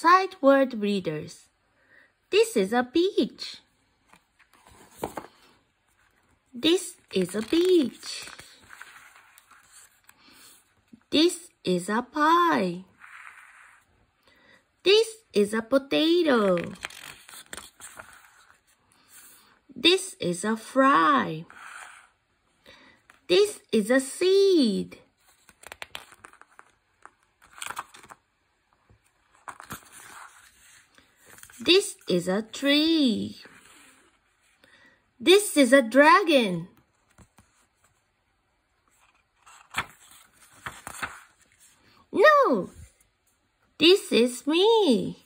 Sight word readers. This is a beach. This is a beach. This is a pie. This is a potato. This is a fry. This is a seed. This is a tree. This is a dragon. No, this is me.